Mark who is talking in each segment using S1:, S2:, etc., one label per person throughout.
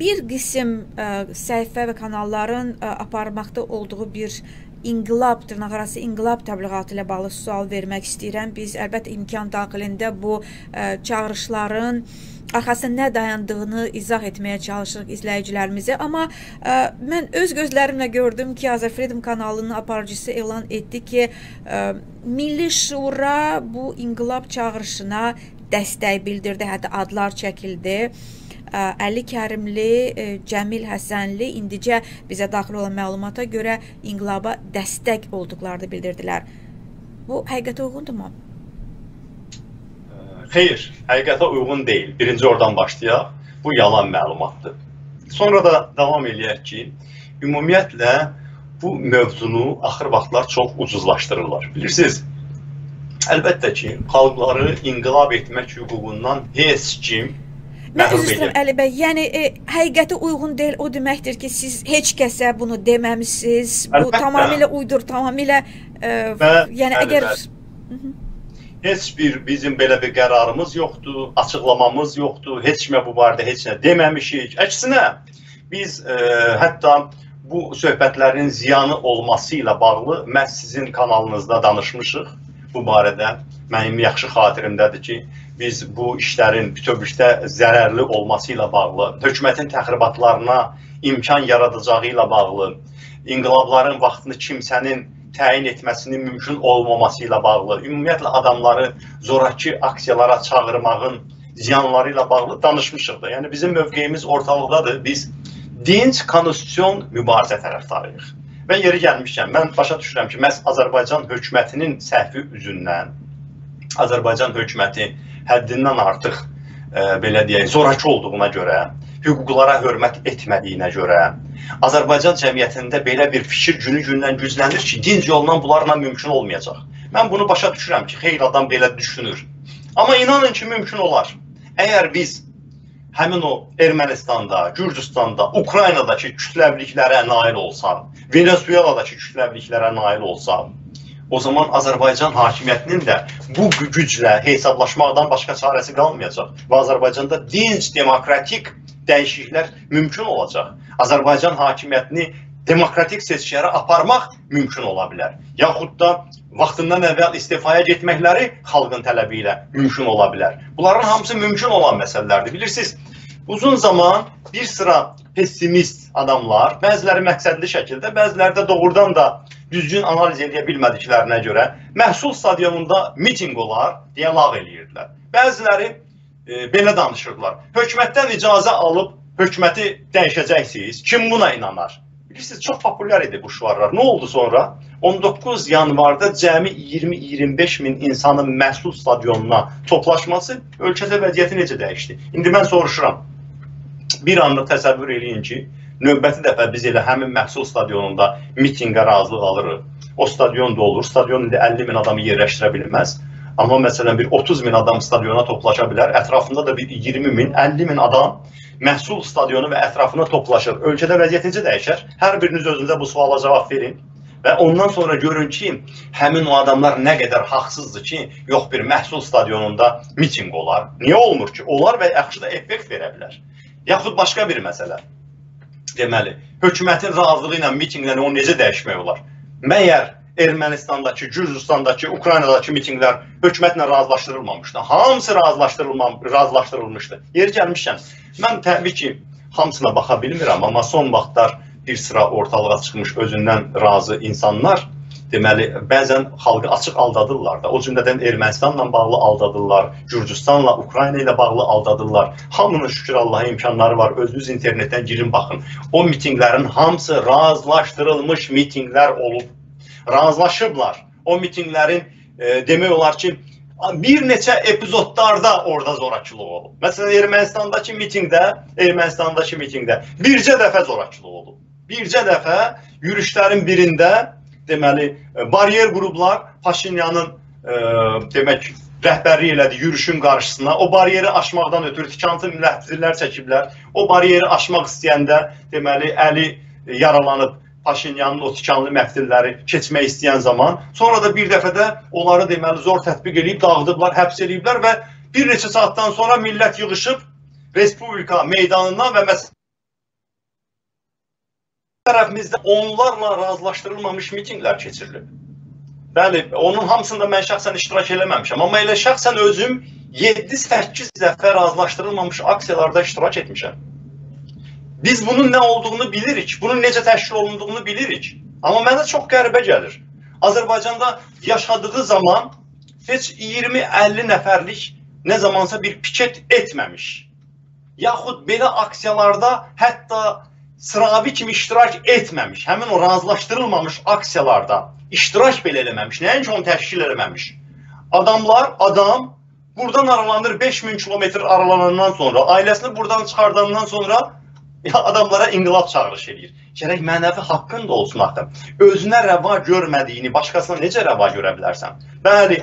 S1: bir qism ə, səhifə və kanalların ə, aparmaqda olduğu bir inqilab dırnaqarası inqilab təbliğatı ilə bağlı sual vermək istəyirəm. Biz əlbəttə imkan daxilində bu ə, çağırışların arxasında nə dayandığını izah etməyə çalışırıq izləyicilərimizə, amma ə, mən öz gözlərimlə gördüm ki, Azərfreedom kanalının aparıcısı elan etdi ki, ə, Milli Şura bu inqilab çağırışına dəstək bildirdi, hətta adlar çəkildi. Əli Kərimli, Cəmil Həsənli indicə bizə daxil olan məlumata görə inqilaba dəstək olduqlarını bildirdilər. Bu həqiqətə uyğundurmu?
S2: Xeyr, həqiqətə uyğun deyil. Birinci oradan başlayaq. Bu yalan məlumatdır. Sonra da davam eləyək ki, ümumiyyətlə bu mövzunu axır vaxtlar çox ucuzlaşdırırlar. Bilirsiniz, əlbəttə ki, xalqları inqilab etmək hüququndan heç kim
S1: Mən üzr istəyirəm Əli bəy. Yəni e, həqiqətə uyğun deyil o deməkdir ki, siz heç kəsə bunu deməmisiniz. Bu tamamilə uydur, tamamilə e,
S2: və, yəni Əli əgər bəy. Heç bir bizim belə bir qərarımız yoxdur, açıqlamamız yoxdur. Heç kimə bu barədə heç nə deməmişik. Əksinə biz e, hətta bu söhbətlərin ziyanı olması ilə bağlı məhz sizin kanalınızda danışmışıq bu barədə. Mənim yaxşı xatirimdədir ki, biz bu işlərin bütövlükdə zərərli olması ilə bağlı, hökumətin təxribatlarına imkan yaradacağı ilə bağlı, inqilabların vaxtını kimsənin təyin etməsinin mümkün olmaması ilə bağlı, ümumiyyətlə adamları zoraki aksiyalara çağırmağın ziyanları ilə bağlı danışmışıq da. Yəni bizim mövqeyimiz ortalıqdadır. Biz dinc konstitusion mübarizə tərəfdarıyıq. Və yeri gəlmişkən, mən başa düşürəm ki, məhz Azərbaycan hökumətinin səhvi üzündən Azərbaycan hökuməti həddindən artıq ə, e, belə deyək, zorakı olduğuna görə, hüquqlara hörmət etmədiyinə görə Azərbaycan cəmiyyətində belə bir fikir günü-gündən güclənir ki, dinc yolla bunlarla mümkün olmayacaq. Mən bunu başa düşürəm ki, xeyr adam belə düşünür. Amma inanın ki, mümkün olar. Əgər biz həmin o Ermənistanda, Gürcüstanda, Ukraynadakı kütləviliklərə nail olsaq, Venezueladakı kütləviliklərə nail olsaq, o zaman Azərbaycan hakimiyyətinin də bu güclə hesablaşmaqdan başqa çarəsi qalmayacaq və Azərbaycanda dinc, demokratik dəyişikliklər mümkün olacaq. Azərbaycan hakimiyyətini demokratik seçkilərə aparmaq mümkün ola bilər. Yaxud da vaxtından əvvəl istifaya getməkləri xalqın tələbi ilə mümkün ola bilər. Bunların hamısı mümkün olan məsələlərdir. Bilirsiniz, uzun zaman bir sıra pessimist adamlar, bəziləri məqsədli şəkildə, bəziləri də doğrudan da düzgün analiz edə bilmədiklərinə görə məhsul stadionunda mitinq olar deyə lağ eləyirdilər. Bəziləri e, belə danışırdılar. Hökumətdən icazə alıb hökuməti dəyişəcəksiniz. Kim buna inanar? Bilirsiniz, çox populyar idi bu şüarlar. Nə oldu sonra? 19 yanvarda cəmi 20-25 min insanın məhsul stadionuna toplaşması ölkədə vəziyyəti necə dəyişdi? İndi mən soruşuram. Bir anlıq təsəvvür eləyin ki, Növbəti dəfə biz elə həmin məhsul stadionunda mitinqə razılıq alırıq. O stadion dolur. Stadion indi 50 min adamı yerləşdirə bilməz. Amma məsələn bir 30 min adam stadiona toplaşa bilər. Ətrafında da bir 20 min, 50 min adam məhsul stadionu və ətrafına toplaşır. Ölkədə vəziyyət necə dəyişər? Hər biriniz özünüzə bu suala cavab verin. Və ondan sonra görün ki, həmin o adamlar nə qədər haqsızdır ki, yox bir məhsul stadionunda mitinq olar. Niyə olmur ki? Olar və yaxşı da effekt verə bilər. Yaxud başqa bir məsələ deməli, hökumətin razılığı ilə mitinqləri onu necə dəyişmək olar? Məyər Ermənistandakı, Gürcüstandakı, Ukraynadakı mitinqlər hökumətlə razılaşdırılmamışdı. Hamısı razılaşdırılmışdı. Yeri gəlmişkən, mən təbii ki, hamısına baxa bilmirəm, amma son vaxtlar bir sıra ortalığa çıxmış özündən razı insanlar deməli, bəzən xalqı açıq aldadırlar da. O cümlədən Ermənistanla bağlı aldadırlar, Gürcüstanla, Ukrayna ilə bağlı aldadırlar. Hamının şükür Allaha imkanları var. Özünüz internetdən girin baxın. O mitinqlərin hamısı razılaşdırılmış mitinqlər olub. Razılaşıblar. O mitinqlərin e, demək olar ki, bir neçə epizodlarda orada zorakılıq olub. Məsələn, Ermənistandakı mitinqdə, Ermənistandakı mitinqdə bircə dəfə zorakılıq olub. Bircə dəfə yürüşlərin birində deməli e, baryer qruplar Paşinyanın e, demək rəhbərlik elədi yürüşün qarşısına. O bariyeri aşmaqdan ötürü tikantı müləffizlər çəkiblər. O bariyeri aşmaq istəyəndə deməli əli yaralanıb Paşinyanın o tikanlı məftilləri keçmək istəyən zaman, sonra da bir dəfə də onları deməli zor tətbiq edib dağıdıblar, həbs ediblər və bir neçə saatdan sonra millət yığılıb Respublika meydanından və məsələn tərəfimizdə onlarla razılaşdırılmamış mitinqlər keçirilib. Bəli, onun hamısında mən şəxsən iştirak eləməmişəm, amma elə şəxsən özüm 7-8 dəfə razılaşdırılmamış aksiyalarda iştirak etmişəm. Biz bunun nə olduğunu bilirik, bunun necə təşkil olunduğunu bilirik. Amma mənə çox qəribə gəlir. Azərbaycanda yaşadığı zaman heç 20-50 nəfərlik nə zamansa bir piket etməmiş. Yaxud belə aksiyalarda hətta sıravi kimi iştirak etməmiş, həmin o razılaşdırılmamış aksiyalarda iştirak belə eləməmiş, nəinki onu təşkil eləməmiş. Adamlar, adam buradan aralanır 5000 kilometr aralanandan sonra, ailəsini buradan çıxardandan sonra ya adamlara inqilab çağırış edir. Gərək mənəvi haqqın da olsun axı. Özünə rəva görmədiyini başqasına necə rəva görə bilərsən? Bəli,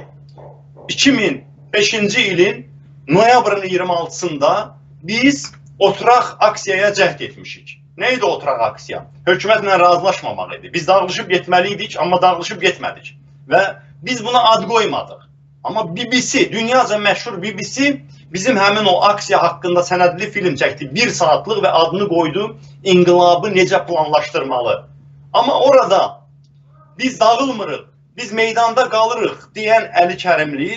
S2: 2005-ci ilin noyabrın 26-sında biz oturaq aksiyaya cəhd etmişik. Nə idi oturaq aksiya? Hökumətlə razılaşmamaq idi. Biz dağılışıb getməli idik, amma dağılışıb getmədik. Və biz buna ad qoymadıq. Amma BBC, dünyaca məşhur BBC bizim həmin o aksiya haqqında sənədli film çəkdi. Bir saatlıq və adını qoydu İnqilabı necə planlaşdırmalı. Amma orada biz dağılmırıq, biz meydanda qalırıq deyən Əli Kərimli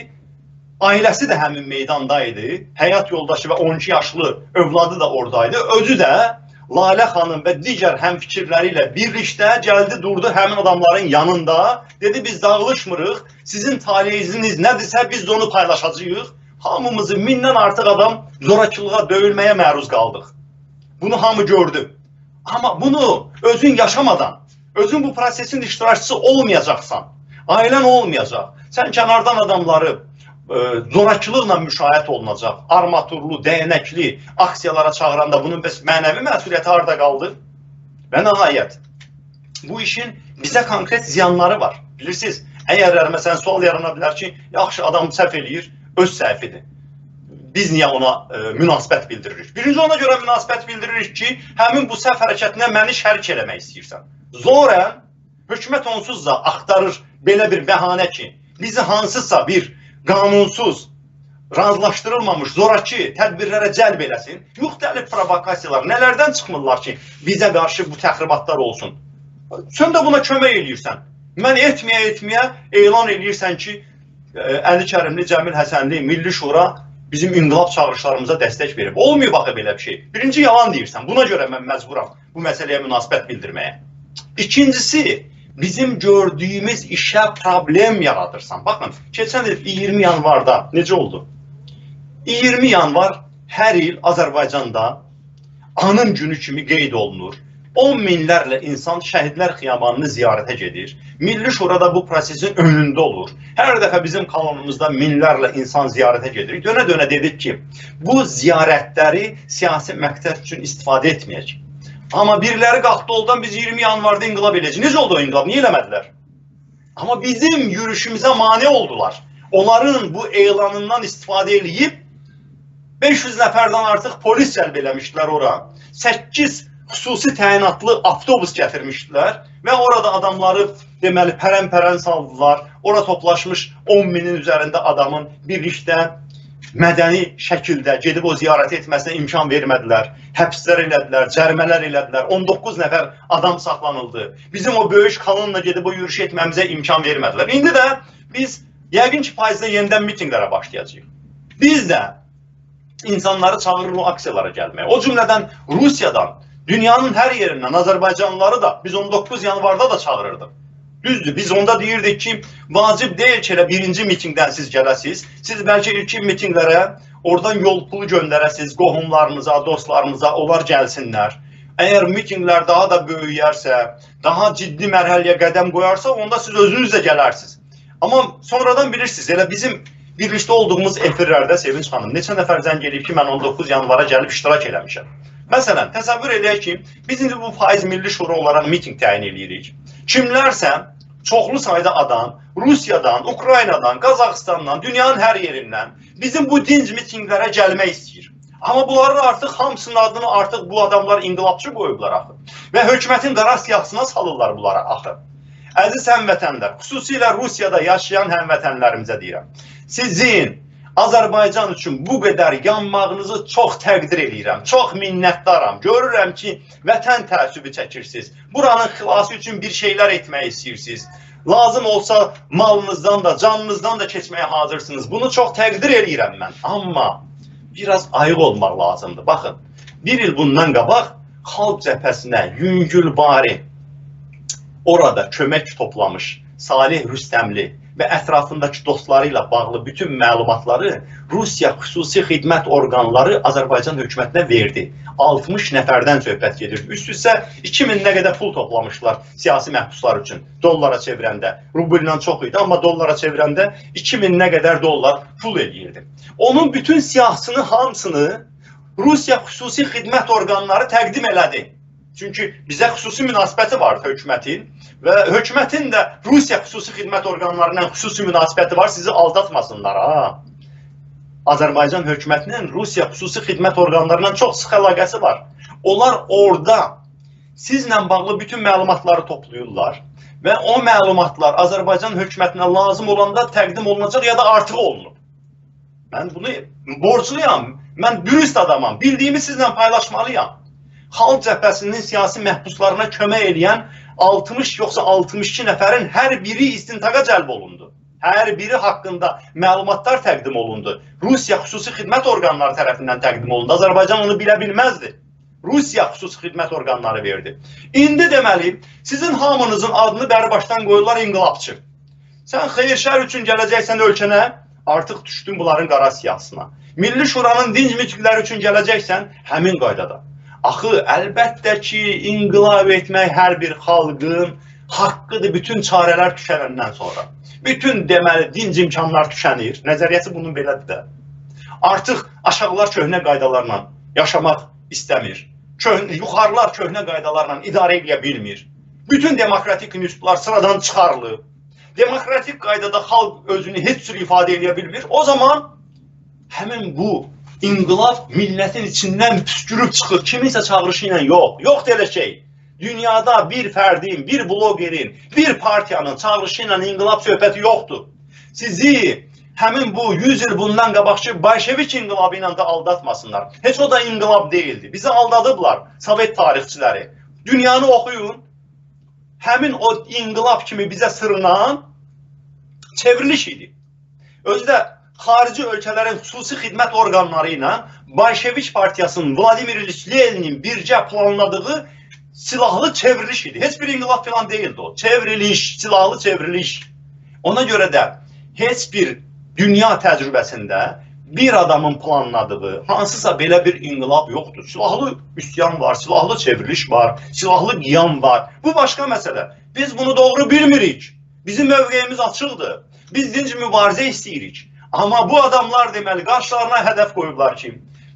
S2: ailəsi də həmin meydanda idi. Həyat yoldaşı və 12 yaşlı övladı da oradaydı. Özü də Lalə xanım və digər həmfikirləri ilə birlikdə gəldi, durdu həmin adamların yanında. Dedi biz dağılışmırıq. Sizin taleyiniz nədirsə biz də onu paylaşacağıq. Hamımızı mindən artıq adam zorakılığa, döyülməyə məruz qaldıq. Bunu hamı gördü. Amma bunu özün yaşamadan, özün bu prosesin iştirakçısı olmayacaqsan, ailən olmayacaq. Sən kənardan adamları zorakılıqla müşahiət olunacaq. Armaturlu, dəyənəkli aksiyalara çağıranda bunun bəs mənəvi məsuliyyəti harda qaldı? Və nəhayət bu işin bizə konkret ziyanları var. Bilirsiniz, əgər məsələn sual yarana bilər ki, yaxşı adam səhv eləyir, öz səhvidir. Biz niyə ona e, münasibət bildiririk? Birinci ona görə münasibət bildiririk ki, həmin bu səhv hərəkətinə məni şərik eləmək istəyirsən. Sonra hökumət onsuz da axtarır belə bir bəhanə ki, bizi hansısa bir qanunsuz, razılaşdırılmamış zoraki tədbirlərə cəlb eləsin. Müxtəlif provokasiyalar nələrdən çıxmırlar ki, bizə qarşı bu təxribatlar olsun. Sən də buna kömək eləyirsən. Mən etməyə etməyə elan eləyirsən ki, Əli Kərimli, Cəmil Həsənli, Milli Şura bizim inqilab çağırışlarımıza dəstək verib. Olmayıb axı belə bir şey. Birinci yalan deyirsən. Buna görə mən məcburam bu məsələyə münasibət bildirməyə. İkincisi, bizim gördüyümüz işə problem yaradırsan. Baxın, keçən il 20 yanvarda necə oldu? 20 yanvar hər il Azərbaycanda anın günü kimi qeyd olunur. 10 minlərlə insan şəhidlər xiyabanını ziyarətə gedir. Milli Şura da bu prosesin önündə olur. Hər dəfə bizim kanalımızda minlərlə insan ziyarətə gedir. Dönə-dönə dedik ki, bu ziyarətləri siyasi məqsəd üçün istifadə etməyəcək. Amma biriləri qalxdı oldan biz 20 yanvarda inqilab edəcəyik. Necə oldu o inqilab? Niyə eləmədilər? Amma bizim yürüşümüzə mane oldular. Onların bu elanından istifadə eləyib 500 nəfərdən artıq polis cəlb eləmişdilər ora. 8 xüsusi təyinatlı avtobus gətirmişdilər və orada adamları deməli pərən-pərən saldılar. Ora toplaşmış 10 minin üzərində adamın birlikdə mədəni şəkildə gedib o ziyarət etməsinə imkan vermədilər. Həbslər elədilər, cərimələr elədilər. 19 nəfər adam saxlanıldı. Bizim o böyük kolonla gedib o yürüyüş etməmizə imkan vermədilər. İndi də biz yəqin ki, faizdə yenidən mitinqlərə başlayacağıq. Biz də insanları çağırırıq o aksiyalara gəlməyə. O cümlədən Rusiyadan, dünyanın hər yerindən Azərbaycanlıları da biz 19 yanvarda da çağırırdıq. Düzdür, biz onda deyirdik ki, vacib deyil ki, elə birinci mitingdən siz gələsiz. Siz bəlkə ilkin mitinglərə oradan yol pulu göndərəsiz qohumlarınıza, dostlarınıza, onlar gəlsinlər. Əgər mitinqlər daha da böyüyərsə, daha ciddi mərhələyə qədəm qoyarsa, onda siz özünüz də gələrsiniz. Amma sonradan bilirsiniz, elə bizim birlikdə olduğumuz efirlərdə Sevinç xanım neçə nəfər zəng eləyib ki, mən 19 yanvara gəlib iştirak eləmişəm. Məsələn, təsəvvür edək ki, biz indi bu faiz milli şura olaraq mitinq təyin edirik. Kimlərsə çoxlu sayda adam Rusiyadan, Ukraynadan, Qazaxıstandan, dünyanın hər yerindən bizim bu dinc mitinqlərə gəlmək istəyir. Amma bunların artıq hamısının adını artıq bu adamlar inqilabçı qoyublar axı. Və hökumətin qara siyahısına salırlar bunlara axı. Əziz həmvətənlər, xüsusilə Rusiyada yaşayan həmvətənlərimizə deyirəm. Sizin Azərbaycan üçün bu qədər yanmağınızı çox təqdir eləyirəm. Çox minnətdaram. Görürəm ki, vətən təəssübü çəkirsiniz. Buranın xilası üçün bir şeylər etmək istəyirsiniz. Lazım olsa malınızdan da, canınızdan da keçməyə hazırsınız. Bunu çox təqdir eləyirəm mən. Amma biraz ayıq olmaq lazımdır. Baxın, bir il bundan qabaq xalq cəbhəsinə yüngül bari orada kömək toplamış Salih Rüstəmli və ətrafındakı dostları ilə bağlı bütün məlumatları Rusiya xüsusi xidmət orqanları Azərbaycan hökumətinə verdi. 60 nəfərdən söhbət gedir. Üst-üstə 2000 nə qədər pul toplamışlar siyasi məhbuslar üçün. Dollara çevirəndə, rubldan çox idi, amma dollara çevirəndə 2000 nə qədər dollar pul eləyirdi. Onun bütün siyahısını, hamısını Rusiya xüsusi xidmət orqanları təqdim elədi. Çünki bizə xüsusi münasibəti var hökumətin və hökumətin də Rusiya xüsusi xidmət orqanları ilə xüsusi münasibəti var, sizi aldatmasınlar ha. Azərbaycan hökumətinin Rusiya xüsusi xidmət orqanları ilə çox sıx əlaqəsi var. Onlar orada sizlə bağlı bütün məlumatları toplayırlar və o məlumatlar Azərbaycan hökumətinə lazım olanda təqdim olunacaq ya da artıq olunub. Mən bunu borcluyam. Mən dürüst adamam. Bildiyimi sizlə paylaşmalıyam xalq cəbhəsinin siyasi məhbuslarına kömək edən 60 yoxsa 62 nəfərin hər biri istintaqa cəlb olundu. Hər biri haqqında məlumatlar təqdim olundu. Rusiya xüsusi xidmət orqanları tərəfindən təqdim olundu. Azərbaycan onu bilə bilməzdi. Rusiya xüsusi xidmət orqanları verdi. İndi deməli, sizin hamınızın adını bərbaşdan qoyurlar inqilabçı. Sən xeyir-şər üçün gələcəksən ölkənə, artıq düşdün bunların qara siyasına. Milli Şuranın dinc mitingləri üçün gələcəksən, həmin qaydada. Axı, əlbəttə ki, inqilab etmək hər bir xalqın haqqıdır bütün çarələr tükənəndən sonra. Bütün deməli dinc imkanlar tükənir. Nəzəriyyəsi bunun belədir də. Artıq aşağılar köhnə qaydalarla yaşamaq istəmir. Köhnə, yuxarılar köhnə qaydalarla idarə edə bilmir. Bütün demokratik institutlar sıradan çıxarılıb. Demokratik qaydada xalq özünü heç cür ifadə edə bilmir. O zaman həmin bu inqilab millətin içindən püskürüb çıxır, kiminsə çağırışı ilə yox. Yoxdur elə şey. Dünyada bir fərdin, bir blogerin, bir partiyanın çağırışı ilə inqilab söhbəti yoxdur. Sizi həmin bu 100 il bundan qabaqçı Bolşevik inqilabı ilə də aldatmasınlar. Heç o da inqilab deyildi. Bizi aldadıblar Sovet tarixçiləri. Dünyanı oxuyun. Həmin o inqilab kimi bizə sırınan çevriliş idi. Özü də xarici ölkələrin xüsusi xidmət orqanları ilə Bolşevik partiyasının Vladimir İliç Leninin bircə planladığı silahlı çevriliş idi. Heç bir inqilab falan deyildi o. Çevriliş, silahlı çevriliş. Ona görə də heç bir dünya təcrübəsində bir adamın planladığı hansısa belə bir inqilab yoxdur. Silahlı üsyan var, silahlı çevriliş var, silahlı qiyam var. Bu başqa məsələ. Biz bunu doğru bilmirik. Bizim mövqeyimiz açıqdır. Biz dinc mübarizə istəyirik. Amma bu adamlar deməli qarşılarına hədəf qoyublar ki,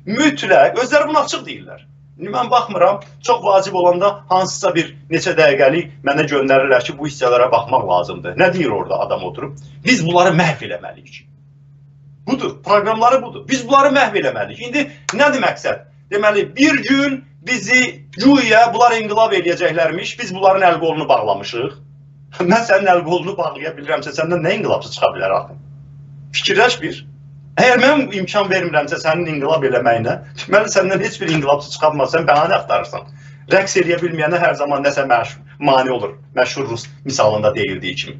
S2: mütləq özləri bunu açıq deyirlər. İndi mən baxmıram, çox vacib olanda hansısa bir neçə dəqiqəlik mənə göndərirlər ki, bu hissələrə baxmaq lazımdır. Nə deyir orada adam oturub? Biz bunları məhv eləməliyik. Budur, proqramları budur. Biz bunları məhv eləməliyik. İndi nədir məqsəd? Deməli, bir gün bizi güya bunlar inqilab eləyəcəklərmiş, biz bunların əl qolunu bağlamışıq. Mən sənin əl qolunu bağlaya bilirəmsə, səndən nə inqilabçı çıxa bilər axı? Fikirləş bir. Əgər mən imkan vermirəmsə sənin inqilab eləməyinə, deməli səndən heç bir inqilabçı çıxarmaz, sən bəhanə axtarırsan. Rəqs eləyə bilməyənə hər zaman nəsə məşhur, mane olur. Məşhur Rus misalında deyildiyi kimi.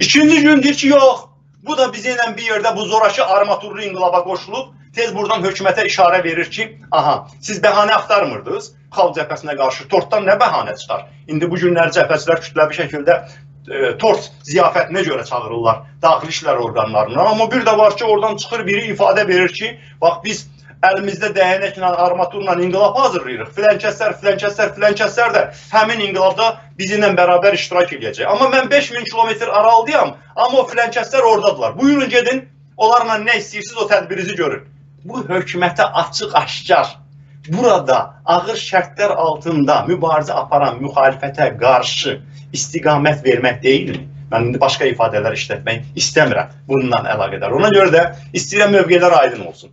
S2: İkinci gün deyir ki, yox, bu da bizi ilə bir yerdə bu zorakı armaturlu inqilaba qoşulub, tez buradan hökumətə işarə verir ki, aha, siz bəhanə axtarmırdınız, xalq cəbhəsinə qarşı tortdan nə bəhanə çıxar? İndi bu günlər cəbhəçilər kütləvi şəkildə e, tort ziyafətinə görə çağırırlar daxili işlər orqanlarına. Amma bir də var ki, oradan çıxır biri ifadə verir ki, bax biz əlimizdə dəyənəklə, armaturla inqilab hazırlayırıq. Filankəslər, filankəslər, filankəslər də həmin inqilabda bizimlə bərabər iştirak edəcək. Amma mən 5000 kilometr aralıdayam, amma o filankəslər oradadılar. Buyurun gedin, onlarla nə istəyirsiniz o tədbirinizi görün. Bu hökumətə açıq, aşkar burada ağır şərtlər altında mübarizə aparan müxalifətə qarşı istiqamət vermək deyilmi? Mən indi başqa ifadələr işlətmək istəmirəm bununla əlaqədar. Ona görə də istəyirəm mövqelər aydın olsun.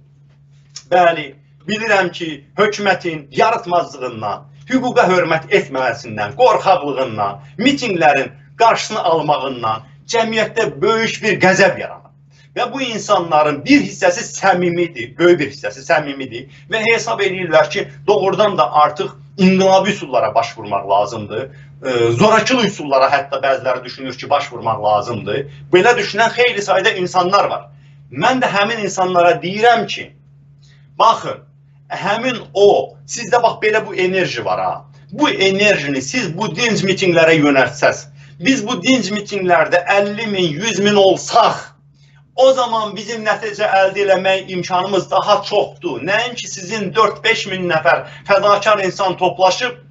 S2: Bəli, bilirəm ki, hökumətin yaratmazlığından, hüquqa hörmət etməməsindən, qorxaqlığından, mitinglərin qarşısını almağından cəmiyyətdə böyük bir qəzəb yaranır. Və bu insanların bir hissəsi səmimidir, böyük bir hissəsi səmimidir və hesab edirlər ki, doğrudan da artıq inqilabi üsullara baş vurmaq lazımdır. Zorakıl üsullara hətta bəziləri düşünür ki, baş vurmaq lazımdır. Belə düşünən xeyli sayda insanlar var. Mən də həmin insanlara deyirəm ki, baxın, həmin o, sizdə bax belə bu enerji var ha. Bu enerjini siz bu dinc mitinqlərə yönəltsəz, biz bu dinc mitinqlərdə 50 min, 100 min olsaq, o zaman bizim nəticə əldə eləmək imkanımız daha çoxdur. Nəinki sizin 4-5 min nəfər fədakar insan toplaşıb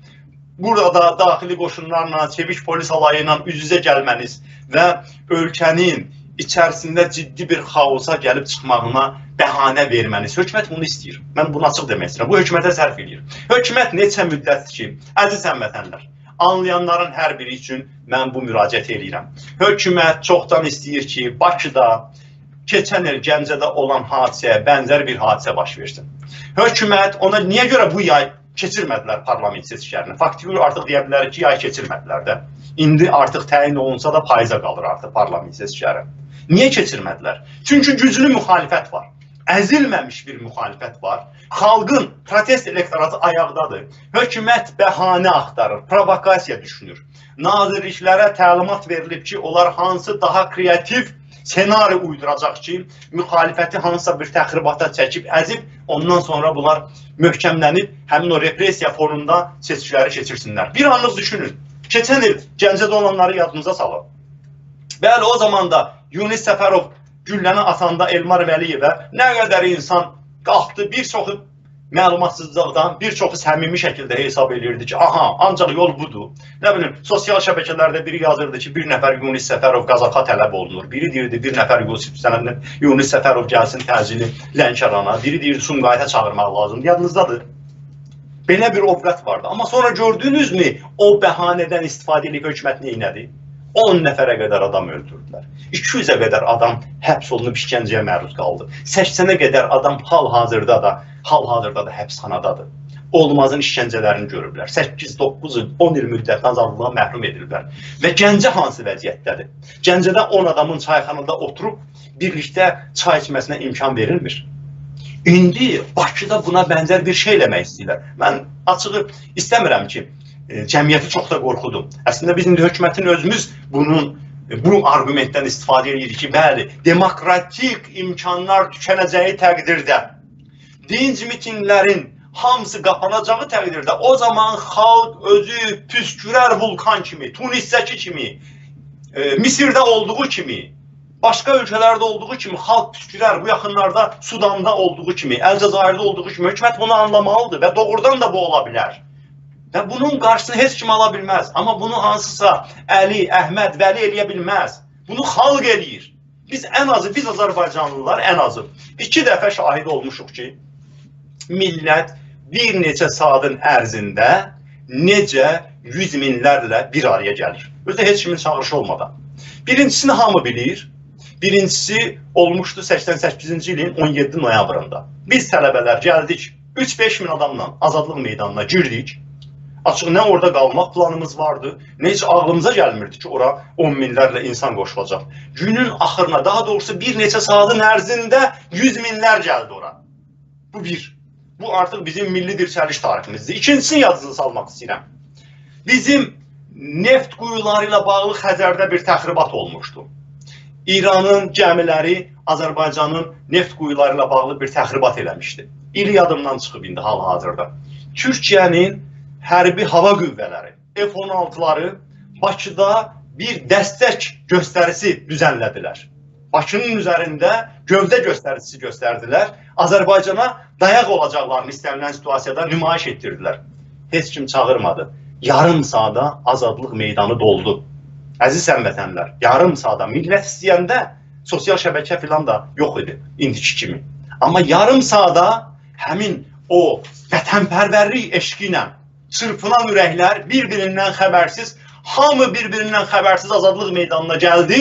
S2: burada daxili qoşunlarla, çeviş polis alayı ilə üz-üzə gəlməniz və ölkənin içərisində ciddi bir xaosa gəlib çıxmağına bəhanə verməniz. Hökumət bunu istəyir. Mən bunu açıq demək istəyirəm. Bu hökumətə sərf edir. Hökumət neçə müddətdir ki, əziz həmvətənlər, anlayanların hər biri üçün mən bu müraciət edirəm. Hökumət çoxdan istəyir ki, Bakıda keçən il Gəncədə olan hadisəyə bənzər bir hadisə baş versin. Hökumət ona niyə görə bu yay keçirmədilər parlament seçkilərini? Faktiki artıq deyə bilərik ki, yay keçirmədilər də. İndi artıq təyin olunsa da payıza qalır artıq parlament seçkiləri. Niyə keçirmədilər? Çünki güclü müxalifət var. Əzilməmiş bir müxalifət var. Xalqın protest elektoratı ayaqdadır. Hökumət bəhanə axtarır, provokasiya düşünür. Nazirliklərə təlimat verilib ki, onlar hansı daha kreativ senari uyduracaq ki, müxalifəti hansısa bir təxribata çəkib, əzib, ondan sonra bunlar möhkəmlənib həmin o repressiya fonunda seçkiləri keçirsinlər. Bir anlıq düşünün. Keçən il Gəncədə olanları yadınıza salın. Bəli, o zaman da Yunis Səfərov gülləni atanda Elmar Vəliyevə nə qədər insan qalxdı, bir çoxu məlumatsızlıqdan bir çoxu səmimi şəkildə hesab edirdi ki, aha, ancaq yol budur. Nə bilim, sosial şəbəkələrdə biri yazırdı ki, bir nəfər Yunis Səfərov Qazaxa tələb olunur. Biri deyirdi, bir nəfər Yunis Səfərov gəlsin təcili Lənkərana. Biri deyirdi, Sumqayıta çağırmaq lazımdır. Yadınızdadır. Belə bir ovqat vardı. Amma sonra gördünüzmü o bəhanədən istifadə edib hökumət nə etdi? 10 nəfərə qədər adam öldürdülər. 200-ə qədər adam həbs olunub işgəncəyə məruz qaldı. 80-ə qədər adam hal-hazırda da, hal-hazırda da həbsxanadadır. Olmazın işgəncələrini görüblər. 8, 9 il, 10 il müddət azadlığa məhrum ediliblər. Və Gəncə hansı vəziyyətdədir? Gəncədə 10 adamın çayxanada oturub birlikdə çay içməsinə imkan verilmir. İndi Bakıda buna bənzər bir şey eləmək istəyirlər. Mən açığı istəmirəm ki, cəmiyyəti çox da qorxudum. Əslində biz indi hökumətin özümüz bunun e, bu arqumentdən istifadə edirik ki, bəli, demokratik imkanlar tükənəcəyi təqdirdə dinc mitinqlərin hamısı qapanacağı təqdirdə o zaman xalq özü püskürər vulkan kimi, Tunisdəki kimi, e, Misirdə olduğu kimi, başqa ölkələrdə olduğu kimi xalq püskürər. Bu yaxınlarda Sudanda olduğu kimi, Əlcəzairdə olduğu kimi hökumət bunu anlamalıdır və doğrudan da bu ola bilər. Və bunun qarşısını heç kim ala bilməz. Amma bunu hansısa Əli, Əhməd, Vəli eləyə bilməz. Bunu xalq eləyir. Biz ən azı, biz Azərbaycanlılar ən azı iki dəfə şahid olmuşuq ki, millət bir neçə saatın ərzində necə yüz minlərlə bir araya gəlir. Özdə heç kimin çağırışı olmadan. Birincisini hamı bilir. Birincisi olmuşdu 88-ci ilin 17 noyabrında. Biz tələbələr gəldik, 3-5 min adamla Azadlıq meydanına girdik. Açıq nə orada qalmaq planımız vardı, nə heç ağlımıza gəlmirdi ki, ora 10 minlərlə insan qoşulacaq. Günün axırına, daha doğrusu bir neçə saatın ərzində 100 minlər gəldi ora. Bu bir. Bu artıq bizim milli dirçəliş tariximizdir. İkincisini yadınıza salmaq istəyirəm. Bizim neft quyuları ilə bağlı Xəzərdə bir təxribat olmuşdu. İranın gəmiləri Azərbaycanın neft quyuları ilə bağlı bir təxribat eləmişdi. İl yadımdan çıxıb indi hal-hazırda. Türkiyənin hərbi hava qüvvələri F-16-ları Bakıda bir dəstək göstərisi düzənlədilər. Bakının üzərində gövdə göstərisi göstərdilər. Azərbaycana dayaq olacaqlarını istənilən situasiyada nümayiş etdirdilər. Heç kim çağırmadı. Yarım saata azadlıq meydanı doldu. Əziz həmvətənlər, yarım saata millət istəyəndə sosial şəbəkə filan da yox idi indiki kimi. Amma yarım saata həmin o vətənpərvərlik eşqi ilə çırpınan ürəklər bir-birindən xəbərsiz, hamı bir-birindən xəbərsiz azadlıq meydanına gəldi.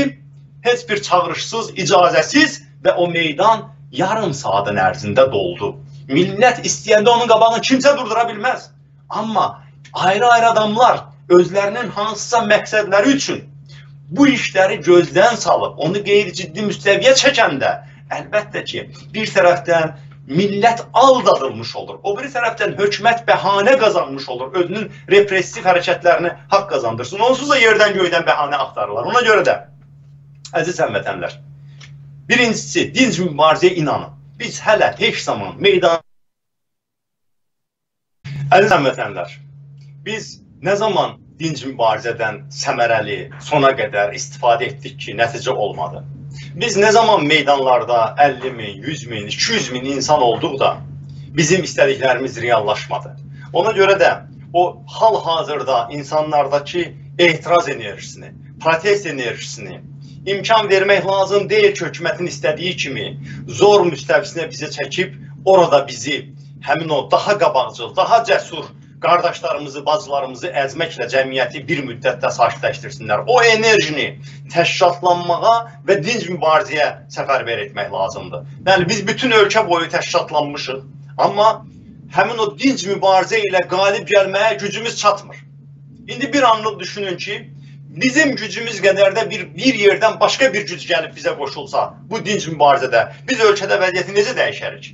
S2: Heç bir çağırışsız, icazəsiz və o meydan yarım saatın ərzində doldu. Millət istəyəndə onun qabağını kimsə durdura bilməz. Amma ayrı-ayrı adamlar özlərinin hansısa məqsədləri üçün bu işləri gözdən salıb, onu qeyri-ciddi müstəviyə çəkəndə, əlbəttə ki, bir tərəfdən millət aldadılmış olur. O biri tərəfdən hökumət bəhanə qazanmış olur. Özünün repressiv hərəkətlərini haqq qazandırsın. Onsuz da yerdən göydən bəhanə axtarırlar. Ona görə də əziz həmvətənlər, birincisi dinc mübarizəyə inanın. Biz hələ heç zaman meydan Əziz həmvətənlər, biz nə zaman dinc mübarizədən səmərəli sona qədər istifadə etdik ki, nəticə olmadı. Biz nə zaman meydanlarda 50 min, 100 min, 200 min insan olduq da bizim istədiklərimiz reallaşmadı. Ona görə də o hal-hazırda insanlardakı etiraz enerjisini, protest enerjisini imkan vermək lazım deyil ki, hökumətin istədiyi kimi zor müstəvisinə bizə çəkib orada bizi həmin o daha qabaqcıl, daha cəsur qardaşlarımızı, bacılarımızı əzməklə cəmiyyəti bir müddətdə sakitləşdirsinlər. O enerjini təşkilatlanmağa və dinc mübarizəyə səfərbər etmək lazımdır. Yəni biz bütün ölkə boyu təşkilatlanmışıq, amma həmin o dinc mübarizə ilə qalib gəlməyə gücümüz çatmır. İndi bir anlıq düşünün ki, bizim gücümüz qədər də bir bir yerdən başqa bir güc gəlib bizə qoşulsa, bu dinc mübarizədə biz ölkədə vəziyyəti necə dəyişərik?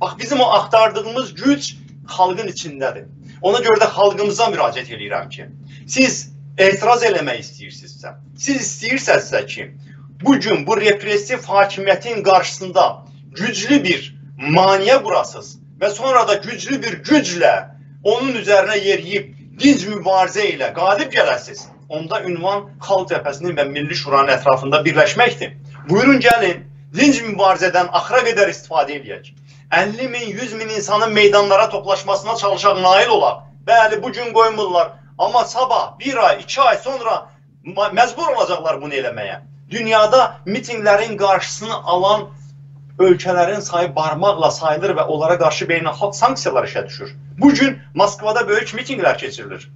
S2: Bax bizim o axtardığımız güc xalqın içindədir. Ona görə də xalqımıza müraciət edirəm ki, siz etiraz eləmək istəyirsinizsə, siz istəyirsənizsə ki, bu gün bu repressiv hakimiyyətin qarşısında güclü bir maniyə qurasınız və sonra da güclü bir güclə onun üzərinə yeriyib dinc mübarizə ilə qalib gələsiniz. Onda ünvan Xalq Cəbhəsinin və Milli Şuranın ətrafında birləşməkdir. Buyurun gəlin, dinc mübarizədən axıra qədər istifadə edək. 50 min, 100 min insanın meydanlara toplaşmasına çalışaq, nail olaq. Bəli, bugün qoymurlar. Amma sabah, bir ay, iki ay sonra məcbur olacaqlar bunu eləməyə. Dünyada mitinglərin qarşısını alan ölkələrin sayı barmaqla sayılır və onlara qarşı beynəlxalq sanksiyalar işə düşür. Bugün Moskvada böyük mitinglər keçirilir.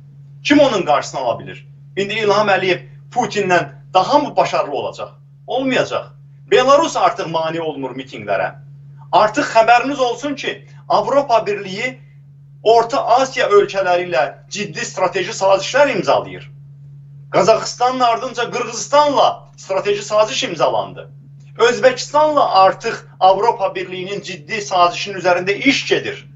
S2: Kim onun qarşısını ala bilir? İndi İlham Əliyev Putinlə daha mı başarılı olacaq? Olmayacaq. Belarus artıq mani olmur mitinglərə. Artıq xəbəriniz olsun ki, Avropa Birliyi Orta Asiya ölkələri ilə ciddi strateji sazişlər imzalayır. Qazaxıstanın ardınca Qırğızstanla strateji saziş imzalandı. Özbəkistanla artıq Avropa Birliyinin ciddi sazişin üzərində iş gedir.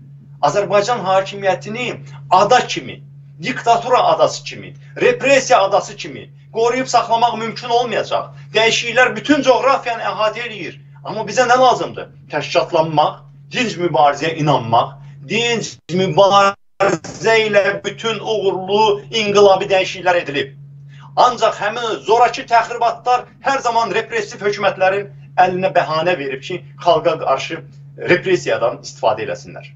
S2: Azərbaycan hakimiyyətini ada kimi, diktatura adası kimi, repressiya adası kimi qoruyub saxlamaq mümkün olmayacaq. Dəyişikliklər bütün coğrafiyanı əhatə edir. Amma bizə nə lazımdır? Təşkilatlanmaq, dinc mübarizəyə inanmaq, dinc mübarizə ilə bütün uğurlu inqilabi dəyişikliklər edilib. Ancaq həmin zoraki təxribatlar hər zaman repressiv hökumətlərin əlinə bəhanə verib ki, xalqa qarşı repressiyadan istifadə eləsinlər.